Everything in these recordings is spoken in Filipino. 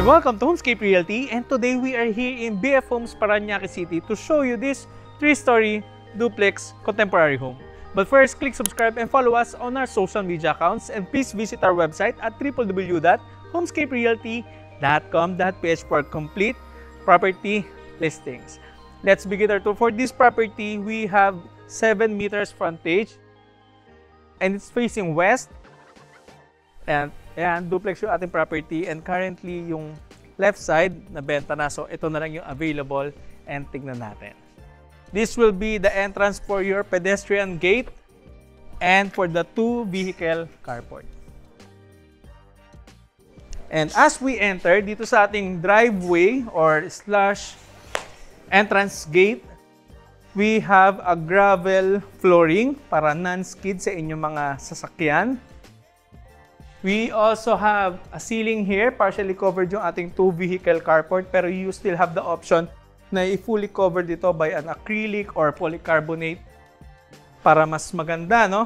Welcome to Homescape Realty and today we are here in BF Homes Paranaque City to show you this three-story duplex contemporary home. But first, click subscribe and follow us on our social media accounts and please visit our website at www.homescaperealty.com.ph for complete property listings. Let's begin our tour. For this property, we have 7 meters frontage and it's facing west and Ayan, duplex yung ating property and currently yung left side na benta na. So ito na lang yung available and tignan natin. This will be the entrance for your pedestrian gate and for the two vehicle carport. And as we enter dito sa ating driveway or slash entrance gate, we have a gravel flooring para non-skid sa inyong mga sasakyan. We also have a ceiling here, partially covered yung ating two vehicle carport, pero you still have the option na i-fully covered dito by an acrylic or polycarbonate para mas maganda, no?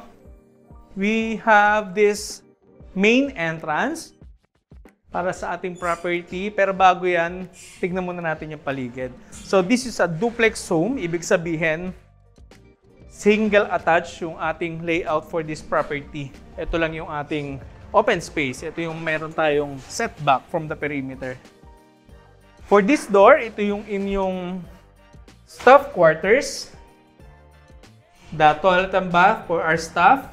We have this main entrance para sa ating property. Pero bago yan, tignan muna natin yung paligid. So this is a duplex home. Ibig sabihin, single attached yung ating layout for this property. Ito lang yung ating open space. Ito yung meron tayong setback from the perimeter. For this door, ito yung inyong staff quarters. The toilet and bath for our staff.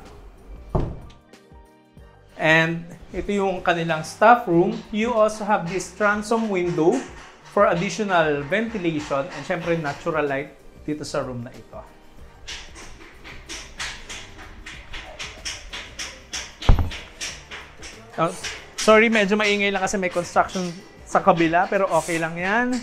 And ito yung kanilang staff room. You also have this transom window for additional ventilation and syempre natural light dito sa room na ito. Oh, sorry, medyo maingay lang kasi may construction sa kabila, pero okay lang yan.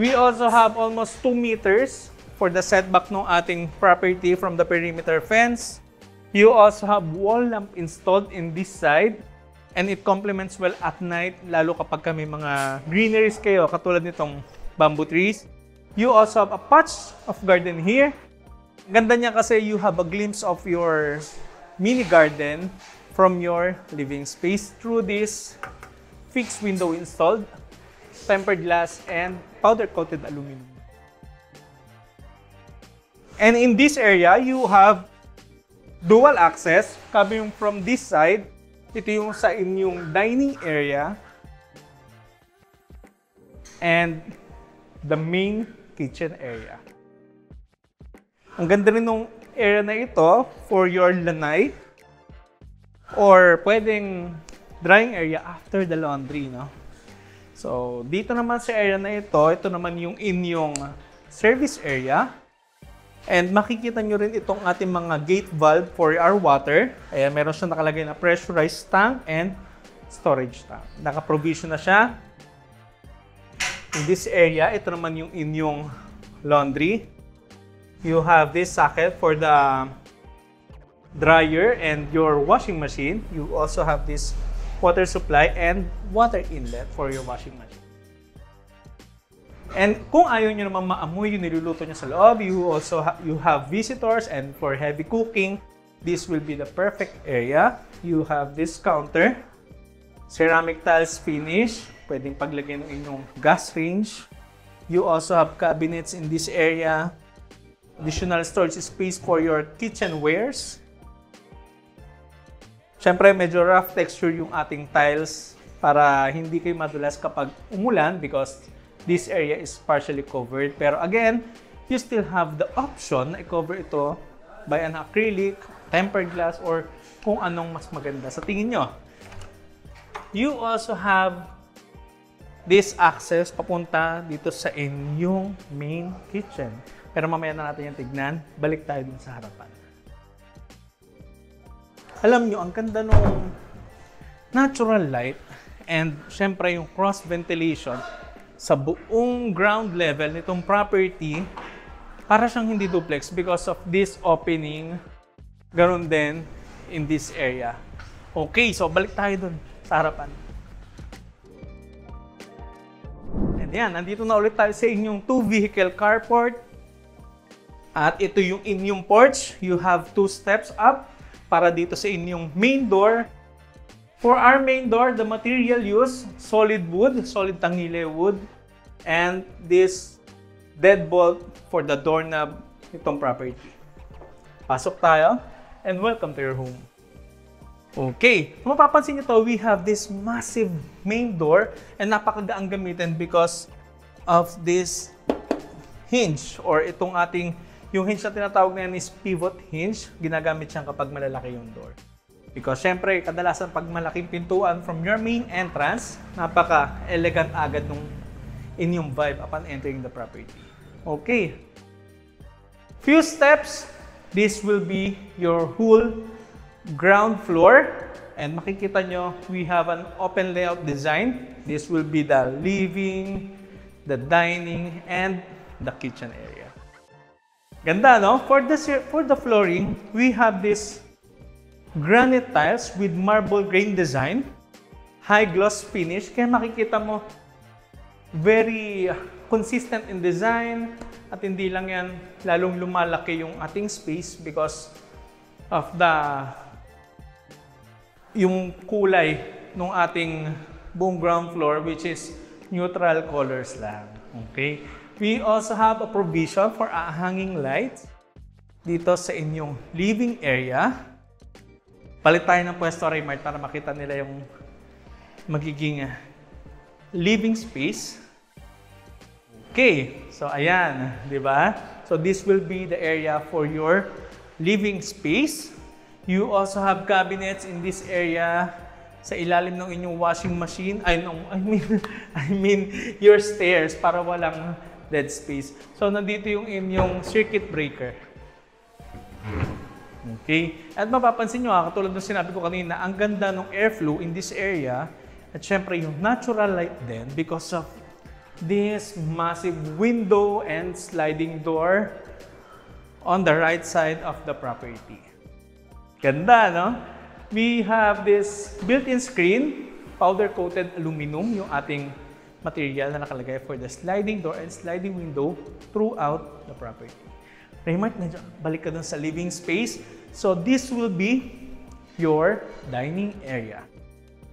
We also have almost 2 meters for the setback ng ating property from the perimeter fence. You also have wall lamp installed in this side and it complements well at night, lalo kapag kami mga greeneries kayo, katulad nitong bamboo trees. You also have a patch of garden here. Ganda niya kasi you have a glimpse of your mini garden from your living space through this fixed window installed, tempered glass, and powder-coated aluminum. And in this area, you have dual access coming from this side. Ito yung sa inyong dining area. And the main kitchen area. Ang ganda rin ng area na ito for your lanai or pwedeng drying area after the laundry, no? So, dito naman sa area na ito, ito naman yung inyong service area. And makikita nyo rin itong ating mga gate valve for our water. Ayan, meron siya nakalagay na pressurized tank and storage tank. Naka-provision na siya. In this area, ito naman yung inyong laundry. You have this socket for the dryer and your washing machine, you also have this water supply and water inlet for your washing machine. And kung ayaw nyo naman maamoy yung niluluto nyo sa loob, you also ha you have visitors and for heavy cooking, this will be the perfect area. You have this counter, ceramic tiles finish, pwedeng paglagay ng inyong gas range. You also have cabinets in this area, additional storage space for your kitchenwares, Siyempre, medyo rough texture yung ating tiles para hindi kayo madulas kapag umulan because this area is partially covered. Pero again, you still have the option na i-cover ito by an acrylic, tempered glass, or kung anong mas maganda sa tingin nyo. You also have this access papunta dito sa inyong main kitchen. Pero mamaya na natin yung tignan. Balik tayo dun sa harapan. Alam nyo, ang ganda nung natural light and syempre yung cross ventilation sa buong ground level nitong property para siyang hindi duplex because of this opening ganun din in this area. Okay, so balik tayo dun sa harapan. And yan, nandito na ulit tayo sa inyong two vehicle carport. At ito yung inyong porch. You have two steps up para dito sa inyong main door. For our main door, the material used, solid wood, solid tangile wood, and this deadbolt for the doorknob itong property. Pasok tayo, and welcome to your home. Okay, kung mapapansin nyo to, we have this massive main door and napakagaang gamitin because of this hinge or itong ating, yung hinge na tinatawag na yan is pivot hinge. Ginagamit siya kapag malalaki yung door. Because syempre, kadalasan pag malaking pintuan from your main entrance, napaka-elegant agad nung inyong vibe upon entering the property. Okay. Few steps, this will be your whole ground floor. And makikita nyo, we have an open layout design. This will be the living, the dining, and the kitchen area. Ganda, no? For the, for the flooring, we have this granite tiles with marble grain design, high gloss finish. Kaya makikita mo, very consistent in design, at hindi lang yan lalong lumalaki yung ating space because of the yung kulay ng ating buong ground floor which is neutral colors lang. Okay? We also have a provision for a hanging lights dito sa inyong living area. Palit tayo ng pwesto, Raymart, para makita nila yung magiging living space. Okay, so ayan, di ba? So this will be the area for your living space. You also have cabinets in this area sa ilalim ng inyong washing machine. I, no, I mean, I mean your stairs para walang dead space. So nandito yung inyong circuit breaker. Okay? At mapapansin nyo, katulad ng sinabi ko kanina, ang ganda ng airflow in this area at syempre yung natural light din because of this massive window and sliding door on the right side of the property. Ganda, no? We have this built-in screen, powder-coated aluminum, yung ating material na nakalagay for the sliding door and sliding window throughout the property. Raymart, balik ka dun sa living space. So this will be your dining area.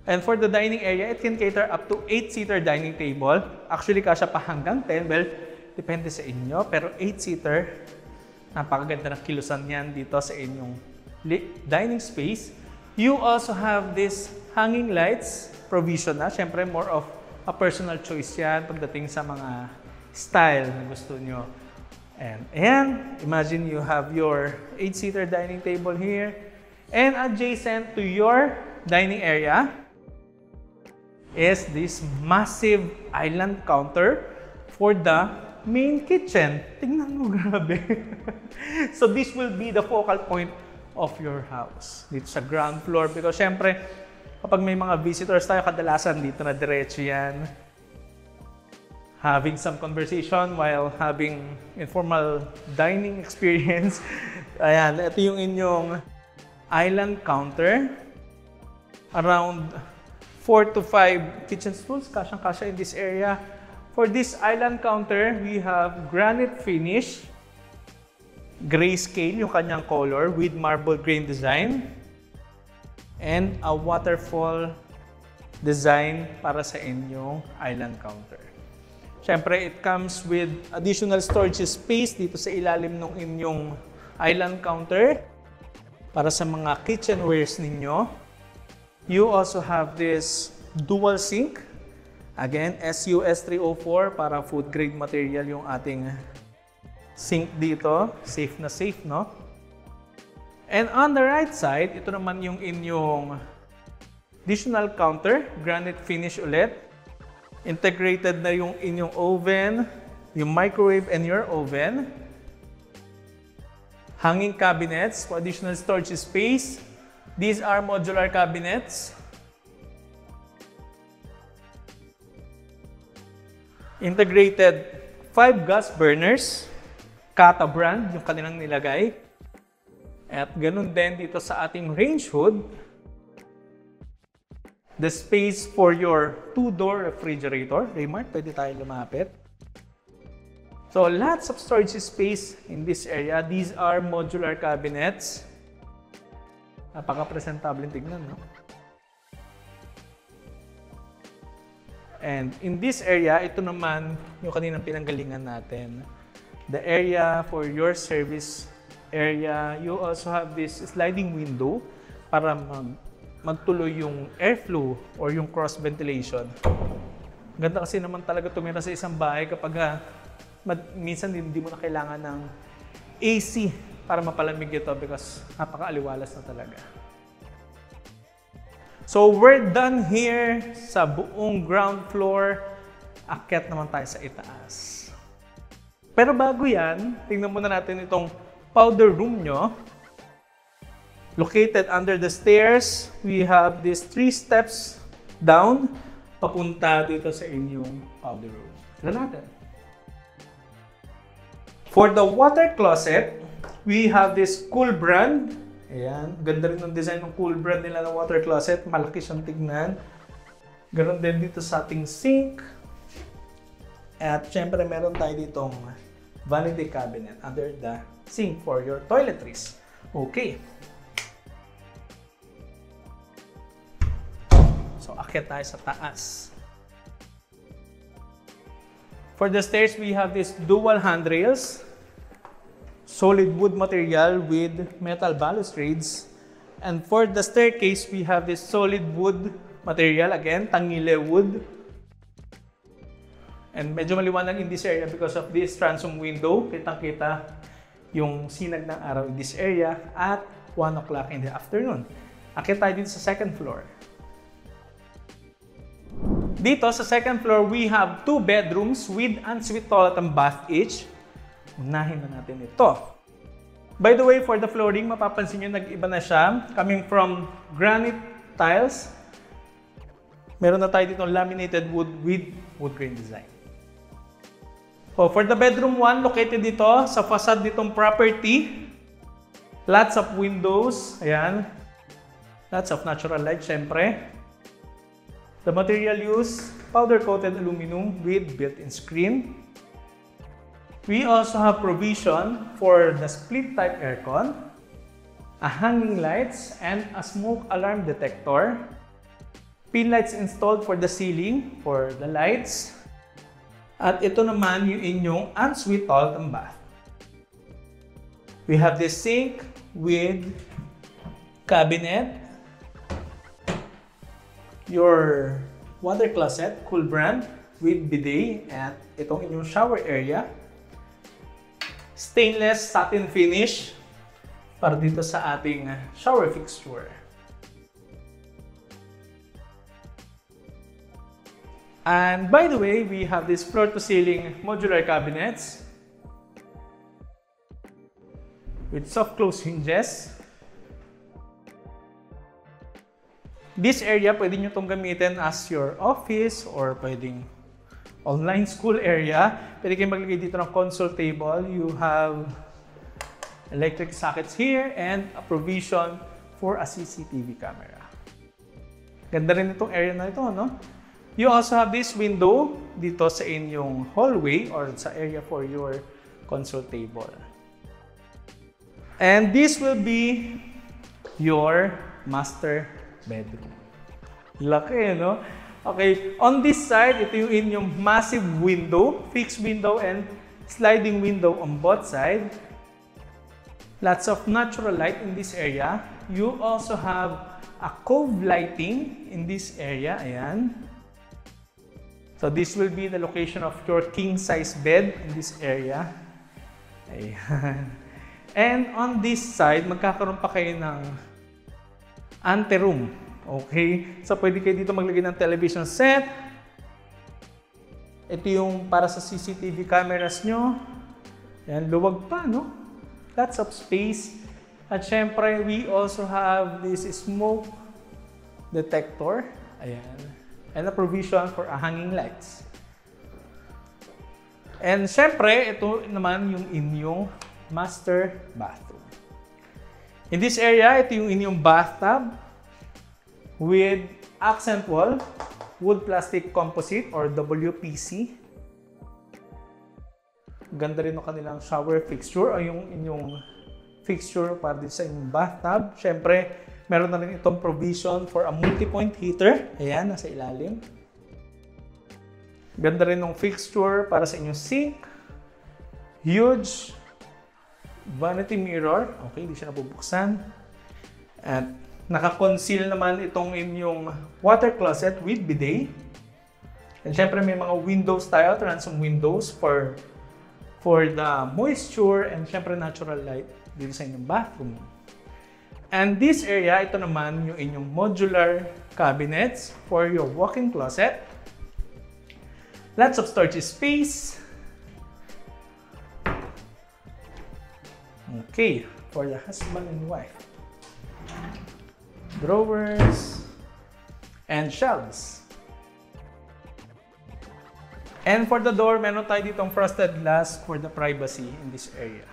And for the dining area, it can cater up to 8-seater dining table. Actually, kasya pa hanggang 10. Well, depende sa inyo. Pero 8-seater, napakaganda ng kilusan yan dito sa inyong dining space. You also have this hanging lights provision na. Siyempre, more of a personal choice yan pagdating sa mga style na gusto nyo. And ayan, imagine you have your 8-seater dining table here. And adjacent to your dining area is this massive island counter for the main kitchen. Tingnan mo, grabe. so this will be the focal point of your house. Dito sa ground floor. Because syempre, kapag may mga visitors tayo, kadalasan dito na diretso yan. Having some conversation while having informal dining experience. Ayan, ito yung inyong island counter. Around 4 to 5 kitchen stools, kasyang-kasya in this area. For this island counter, we have granite finish grayscale yung kanyang color with marble grain design and a waterfall design para sa inyong island counter. Siyempre, it comes with additional storage space dito sa ilalim ng inyong island counter para sa mga kitchenwares ninyo. You also have this dual sink. Again, SUS304 para food grade material yung ating sink dito. Safe na safe, no? And on the right side, ito naman yung inyong additional counter, granite finish ulit. Integrated na yung inyong oven, yung microwave and your oven. Hanging cabinets for additional storage space. These are modular cabinets. Integrated five gas burners. Kata brand, yung kanilang nilagay. At ganun din dito sa ating range hood, the space for your two-door refrigerator. Raymart, pwede tayo lumapit. So, lots of storage space in this area. These are modular cabinets. Napaka-presentable tignan, no? And in this area, ito naman yung kaninang pinanggalingan natin. The area for your service area, you also have this sliding window para mag magtuloy yung airflow or yung cross ventilation. Ganda kasi naman talaga tumira sa isang bahay kapag ha, mad- minsan hindi mo na kailangan ng AC para mapalamig ito because napakaaliwalas na talaga. So we're done here sa buong ground floor. Akyat naman tayo sa itaas. Pero bago yan, tingnan muna natin itong powder room nyo. Located under the stairs, we have these three steps down papunta dito sa inyong powder room. Tignan natin. For the water closet, we have this cool brand. Ayan, ganda rin ng design ng cool brand nila ng water closet. Malaki siyang tignan. Ganon din dito sa ating sink. At syempre meron tayo ditong vanity cabinet under the sink for your toiletries. Okay. So, akyat tayo sa taas. For the stairs, we have these dual handrails. Solid wood material with metal balustrades. And for the staircase, we have this solid wood material. Again, tangile wood. And medyo maliwanag in this area because of this transom window. Kitang-kita yung sinag ng araw in this area at 1 o'clock in the afternoon. Akit tayo dito sa second floor. Dito sa second floor, we have two bedrooms with ensuite toilet and bath each. Unahin na natin ito. By the way, for the flooring, mapapansin nyo nag-iba na siya. Coming from granite tiles, meron na tayo dito laminated wood with wood grain design. So, for the bedroom 1, located dito sa facade ditong property. Lots of windows. Ayan. Lots of natural light, syempre. The material used, powder-coated aluminum with built-in screen. We also have provision for the split-type aircon, a hanging lights, and a smoke alarm detector. Pin lights installed for the ceiling for the lights. At ito naman yung inyong toilet and bath. We have this sink with cabinet, your water closet, cool brand with bidet at itong inyong shower area. Stainless satin finish para dito sa ating shower fixture. And by the way, we have this floor-to-ceiling modular cabinets with soft close hinges. This area, pwede nyo itong gamitin as your office or pwedeng online school area. Pwede kayong maglagay dito ng console table. You have electric sockets here and a provision for a CCTV camera. Ganda rin itong area na ito, no? You also have this window dito sa inyong hallway or sa area for your console table. And this will be your master bedroom. Laki, no? Okay, on this side, ito yung inyong massive window, fixed window and sliding window on both sides. Lots of natural light in this area. You also have a cove lighting in this area. Ayan. So this will be the location of your king size bed in this area. Ayan. And on this side, magkakaroon pa kayo ng anteroom. Okay? So pwede kayo dito maglagay ng television set. Ito yung para sa CCTV cameras nyo. Ayan, luwag pa, no? Lots of space. At syempre, we also have this smoke detector. Ayan. And a provision for a hanging lights. And syempre, ito naman yung inyong master bathroom. In this area, ito yung inyong bathtub with accent wall, wood plastic composite or WPC. Ganda rin ng kanilang shower fixture o yung inyong fixture para din sa inyong bathtub. Siyempre, meron na rin itong provision for a multi-point heater. Ayan, nasa ilalim. Ganda rin ng fixture para sa inyong sink. Huge vanity mirror. Okay, hindi siya nabubuksan. At naka-conceal naman itong inyong water closet with bidet. And syempre may mga windows tayo, transom windows for for the moisture and syempre natural light dito sa inyong bathroom. And this area, ito naman yung inyong modular cabinets for your walk-in closet. Lots of storage space. Okay, for the husband and wife. Drawers and shelves. And for the door, meron tayo ditong frosted glass for the privacy in this area.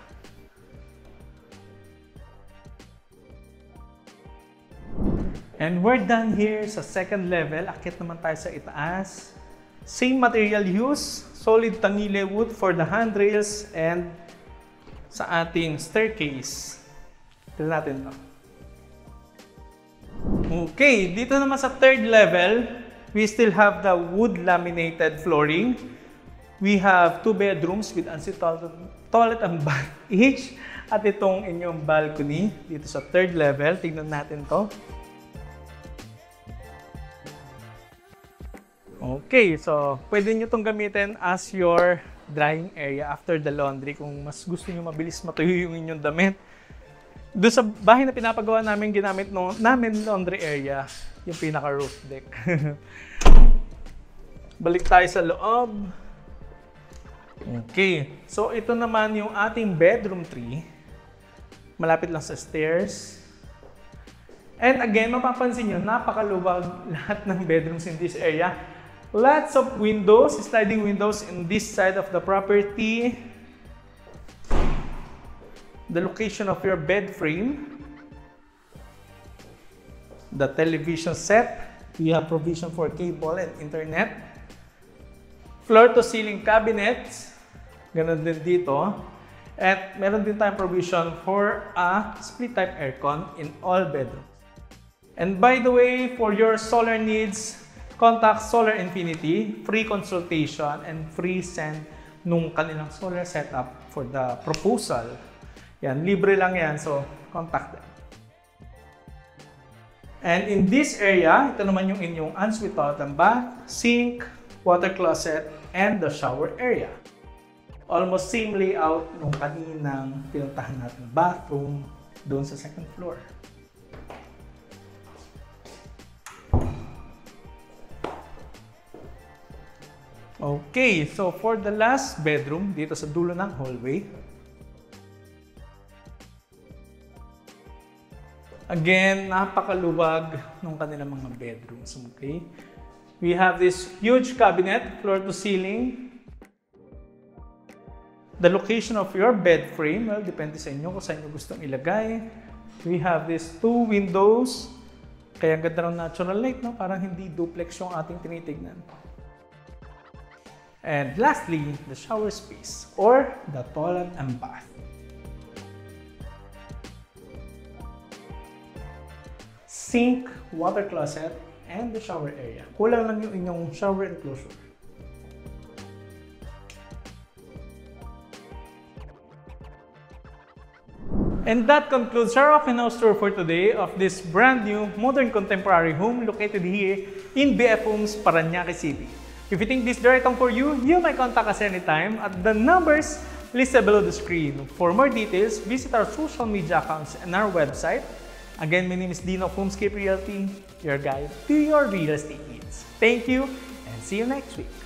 And we're done here sa second level. Akit naman tayo sa itaas. Same material use, solid tangile wood for the handrails and sa ating staircase. Tignan natin to. Okay, dito naman sa third level, we still have the wood laminated flooring. We have two bedrooms with ensuite toilet and bath each. At itong inyong balcony dito sa third level. Tignan natin to. Okay, so pwede nyo itong gamitin as your drying area after the laundry kung mas gusto nyo mabilis matuyo yung inyong damit. Doon sa bahay na pinapagawa namin, ginamit no, namin laundry area, yung pinaka-roof deck. Balik tayo sa loob. Okay, so ito naman yung ating bedroom tree. Malapit lang sa stairs. And again, mapapansin nyo, napakaluwag lahat ng bedrooms in this area. Lots of windows, sliding windows in this side of the property. The location of your bed frame. The television set. We have provision for cable and internet. Floor to ceiling cabinets. Ganon din dito. At meron din tayong provision for a split type aircon in all bedrooms. And by the way, for your solar needs, contact Solar Infinity, free consultation and free send nung kanilang solar setup for the proposal. Yan, libre lang yan, so contact them. And in this area, ito naman yung inyong ensuite toilet and bath, sink, water closet, and the shower area. Almost same layout nung kaninang pinuntahan natin bathroom doon sa second floor. Okay, so for the last bedroom, dito sa dulo ng hallway. Again, napakaluwag ng kanilang mga bedrooms. Okay? We have this huge cabinet, floor to ceiling. The location of your bed frame, well, depende sa inyo kung saan nyo gustong ilagay. We have these two windows. Kaya ganda ng natural light, no? Parang hindi duplex yung ating tinitignan. And lastly, the shower space or the toilet and bath. Sink, water closet, and the shower area. Kulang lang yung inyong shower enclosure. And that concludes our house tour for today of this brand new modern contemporary home located here in BF Homes, Paranaque City. If you think this is the for you, you may contact us anytime at the numbers listed below the screen. For more details, visit our social media accounts and our website. Again, my name is Dino of Homescape Realty, your guide to your real estate needs. Thank you and see you next week.